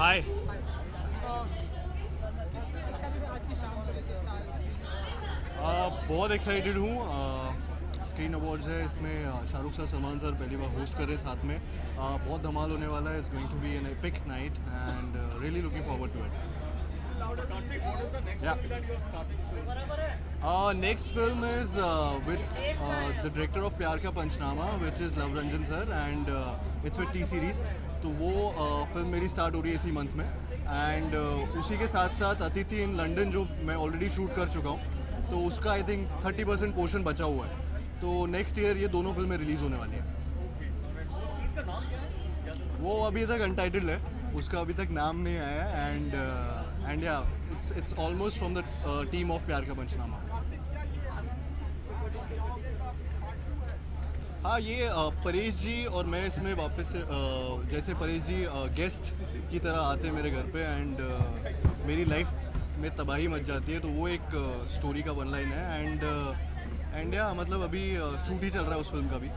हाय बहुत एक्साइटेड हूँ screen awards है इसमें शाहरुख सर सलमान सर पहली बार होस्ट कर रहे हैं साथ में। अ, बहुत धमाल होने वाला है it's going to be an epic night and really looking forward to it next film is with the director uh, of Pyaar Ka Panchnama which is Luv Ranjan sir and it's it's T series तो वो film मेरी start हो रही है इसी month में। And उसी के साथ साथ अतिथि इन लंडन जो मैं ऑलरेडी शूट कर चुका हूँ तो उसका I think thirty percent portion बचा हुआ है। तो नेक्स्ट ईयर ये दोनों फ़िल्में रिलीज़ होने वाली हैं। वो अभी तक अनटाइटल्ड है, उसका अभी तक नाम नहीं आया and and yeah it's it's almost from the team of Pyaar Ka Panchnama. हाँ ये परेश जी और मैं इसमें वापस जैसे परेश जी गेस्ट की तरह आते हैं मेरे घर पे एंड मेरी लाइफ में तबाही मच जाती है तो वो एक स्टोरी का वन लाइन है एंड एंड या मतलब अभी शूट ही चल रहा है उस फ़िल्म का भी।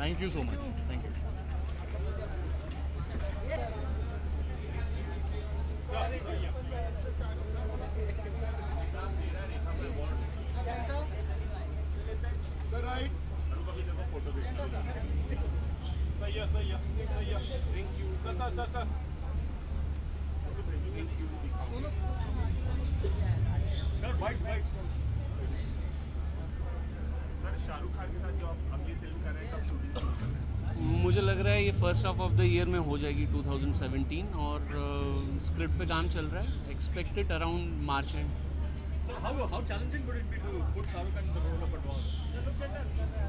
Thank you so much thank you मुझे लग रहा है ये first half of the year में हो जाएगी 2017 और स्क्रिप्ट पे काम चल रहा है। Expected around March end to the uh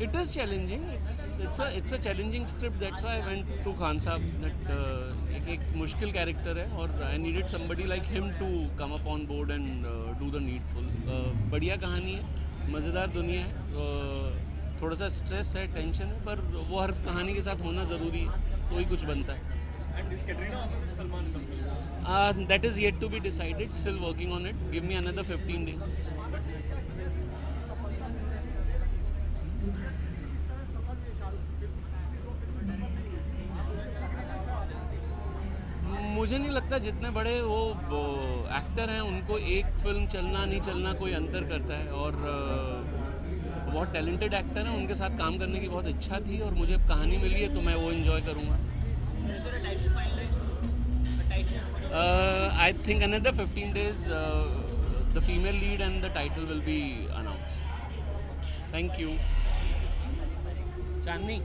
It is challenging. It's it's a it's a challenging script. That's why I went to Khan Saab. That uh, एक एक मुश्किल कैरेक्टर है और somebody like him to come up on board and uh, do the needful. Uh, बढ़िया कहानी है, मज़ेदार दुनिया है. Uh, थोड़ा सा स्ट्रेस है, टेंशन है, पर वो हर कहानी के साथ होना ज़रूरी है. तो ही कुछ बनता है. Uh, that is yet to be decided. Still working on it. Give me another 15 days. मुझे नहीं लगता जितने बड़े वो, एक्टर हैं उनको एक फ़िल्म चलना नहीं चलना कोई अंतर करता है और बहुत टैलेंटेड एक्टर हैं उनके साथ काम करने की बहुत इच्छा थी और मुझे कहानी मिली है तो मैं वो इन्जॉय करूँगा Uh, I think another 15 days, uh, the female lead and the title will be announced. Thank you. Chandni.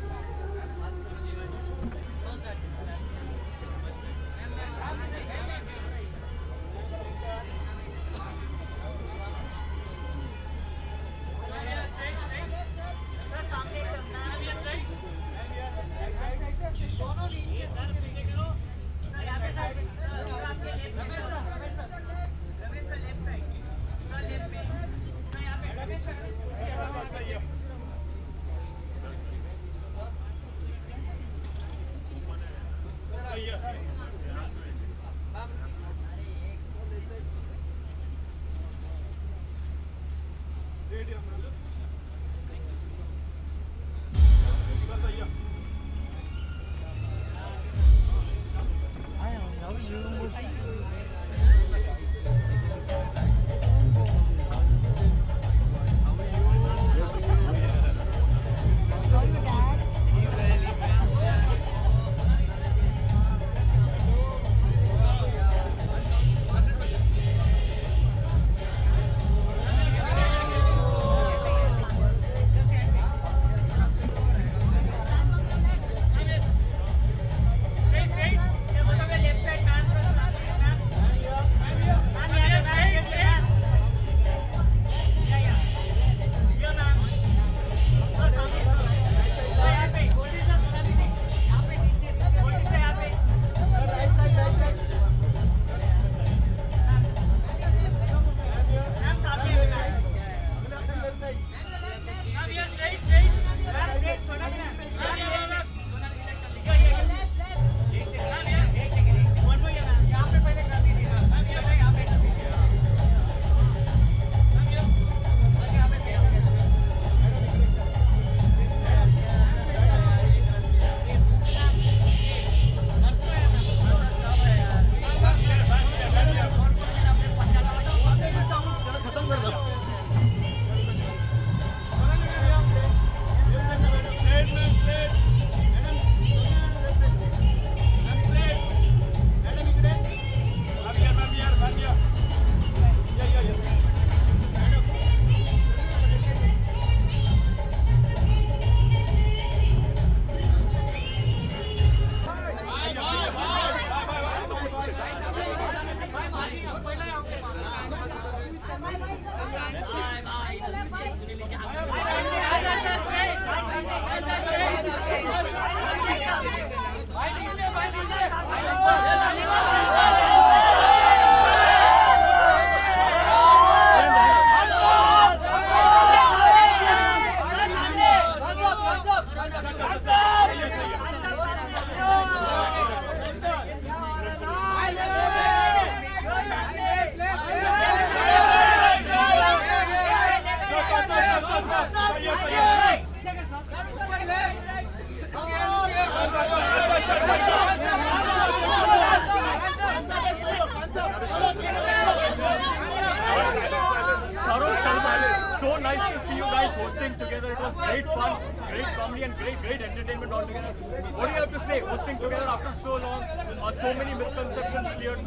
What do you have to say, hosting together after so long, or so many misconceptions cleared?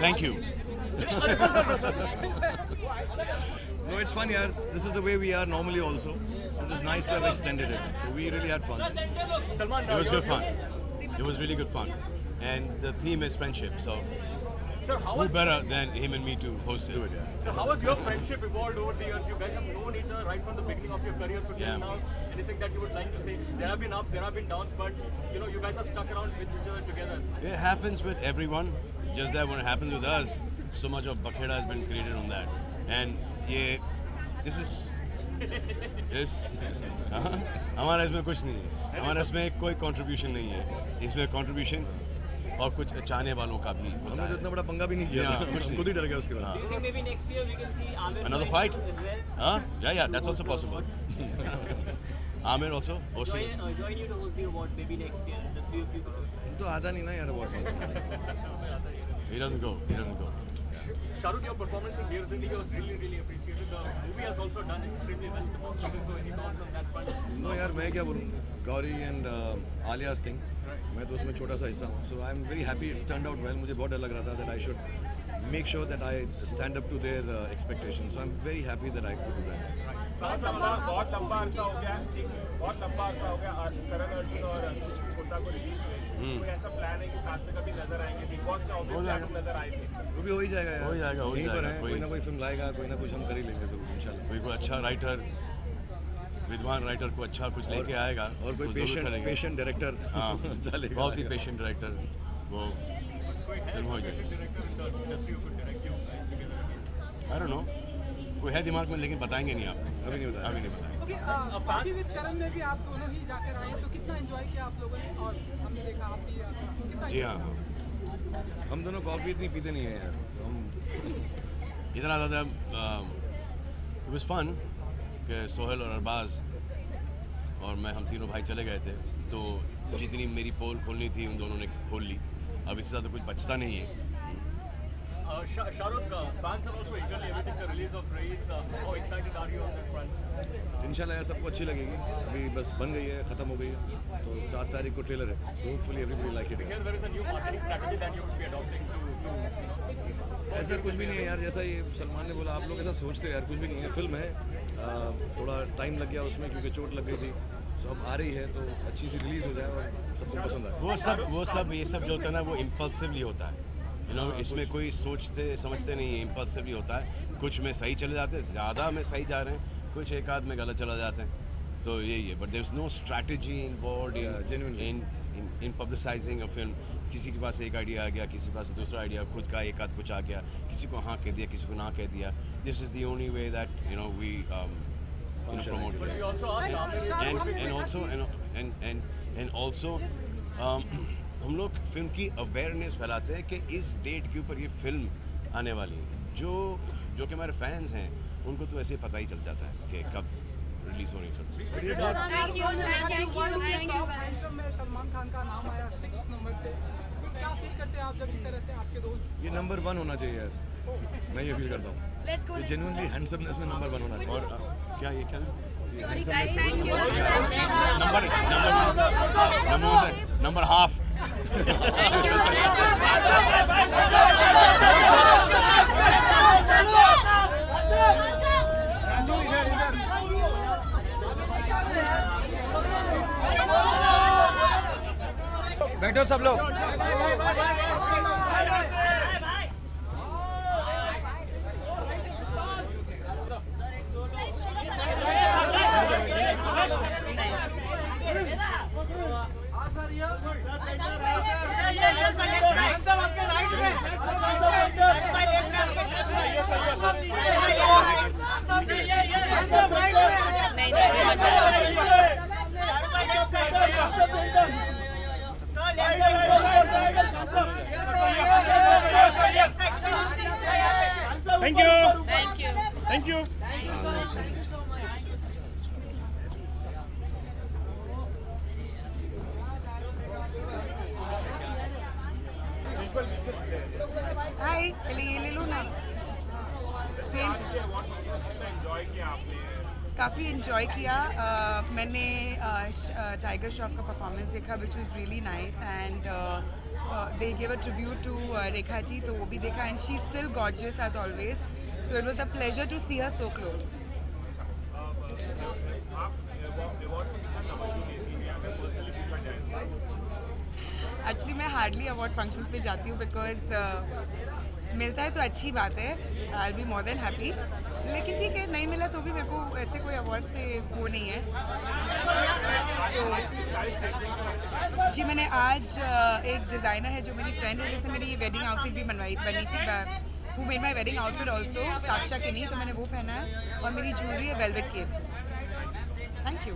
Thank you. no, it's fun, here. This is the way we are normally also. So it is nice to have extended it. So we really had fun. It was good fun. It was really good fun. And the theme is friendship, so who better than him and me to host it? It yeah. so how has your friendship evolved over the years? You guys have known each other right from the beginning of your career. So till Yeah. now, anything that you would like to say? There have been ups, there have been downs, but you know, you guys have stuck around with each other together. It happens with everyone. Just that when it happens with us, so much of Bakheda has been created on that. And yeah, this is this हाँ, हमारा इसमें कुछ नहीं है हमारा इसमें कोई contribution नहीं है इसमें कंट्रीब्यूशन और कुछ चाहने वालों का भी हमने तो इतना बड़ा पंगा भी नहीं किया खुद तो ही डर गया उसके बाद। फाइट हाँ दैट्स पॉसिबल आमिर ऑल्सो तो आता नहीं ना यार अवार्ड में he doesn't go he doesn't go Shahrukh your performance in gears India was really really appreciated the movie has also done extremely well the box so any thoughts on that point no यार मैं क्या बोलूँ? Gauri and Alia thing मैं तो उसमें छोटा सा हिस्सा हूँ। So I am very happy it's turn out well मुझे बहुत डर लग रहा था that I should make sure that I stand up to their expectation so I am very happy that I could do that बहुत लंबा बहुत लंबा अरसा हो गया। बहुत लंबा अरसा हो गया। करण अर्जुन और छोटा को रिलीज़ हुए। कोई ऐसा प्लान है कि साथ में कभी नज़र आएँगे? बिग बॉस में ऑब्वियसली आप नज़र आए थे वो भी हो ही जाएगा यार। हो ही जाएगा, हो। ही कोई ना कोई फ़िल्म लाएगा कोई ना कुछ हम कर ही लेंगे ज़रूर इंशाल्लाह। कोई कोई अच्छा राइटर विद्वान राइटर को अच्छा कुछ लेके आएगा और कोई तो पेशेंट पेशेंट डायरेक्टर हाँ बहुत ही पेशेंट डायरेक्टर वो फ़िल्म हो जाएगी डोंट नो कोई है दिमाग में लेकिन बताएँगे नहीं आपको। अभी नहीं बताया। अभी नहीं बताएँगे ओके पार्टी विद करण में भी आप दोनों ही जाकर आए तो कितना एंजॉय किया आप लोगों ने? और हमने देखा आप भी uh, जी हाँ। हाँ हम दोनों कॉफ़ी इतनी पीते नहीं है यार हम इतना ज़्यादा इट वाज फन कि सोहेल और अरबाज और मैं हम तीनों भाई चले गए थे। तो जितनी मेरी पोल खोलनी थी उन दोनों ने खोल ली। अब इससे ज़्यादा कुछ बचता नहीं है? इंशाल्लाह यार सबको अच्छी लगेगी। अभी बस बन गई है ख़त्म हो गई है। तो सात तारीख को ट्रेलर है। So hopefully everybody like it ऐसा कुछ भी नहीं है यार जैसा ये सलमान ने बोला आप लोग ऐसा सोचते हो यार कुछ भी नहीं है। फ़िल्म है आ, थोड़ा टाइम लग गया उसमें क्योंकि चोट लग गई थी। तो अब आ रही है तो अच्छी सी रिलीज़ हो जाए और सबको पसंद आए। वो सब वो सब ये सब जो होता है ना वो इम्पल्सिवली होता है। यू नो इसमें कोई सोचते समझते नहीं है इम्पल्सिवली होता है। कुछ में सही चले जाते हैं ज़्यादा में सही जा रहे हैं कुछ एक आध में गलत चला जाते हैं। तो यही है but there is no strategy involve Yeah, genuinely. In in in publicising a film किसी के पास एक आइडिया आ गया किसी के पास दूसरा आइडिया खुद का एक आध कुछ आ गया किसी को हाँ कह दिया किसी को ना कह दिया this is the only way that you know we promote it. we also asked Amir and and also and and and, and also um, हम लोग फ़िल्म की अवेयरनेस फैलाते हैं कि इस डेट के ऊपर ये फ़िल्म आने वाली है। जो जो कि हमारे फैंस हैं उनको तो ऐसे पता ही चल जाता है कि कब रिलीज़ होनी film Thank you, thank you, thank you. Handsome में सलमान खान का नाम आया सिक्स नंबर पे। तो क्या फील करते हैं आप जब इस तरह से आपके दोस्त? ये नंबर वन होना चाहिए यार। मैं ये फील करता हूँ। जेनुअनली हैंडसमनेस में नंबर वन होना चाहिए। और क्या ये क्या number number number half Thank you. Thank you. Thank you. Thank you so. Thank you काफ़ी इन्जॉय किया। uh, मैंने टाइगर श्रॉफ का परफॉर्मेंस देखा which was really nice and they give a tribute to Rekha ji तो वो भी देखा and she still gorgeous as always so it was a pleasure to see her so close actually मैं hardly award functions पे जाती हूँ because मिलता है तो अच्छी बात है। I be more than happy लेकिन ठीक है, नहीं मिला तो भी मेरे को ऐसे कोई अवार्ड से वो नहीं है। तो जी, मैंने आज एक डिज़ाइनर है जो मेरी फ्रेंड है जिससे मेरी ये वेडिंग आउटफिट भी बनवाई, बनी थी who made my wedding outfit also Saksha के नहीं तो मैंने वो पहना है। और मेरी ज्वेलरी है वेलवेट केस थैंक यू